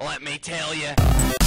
Let me tell you.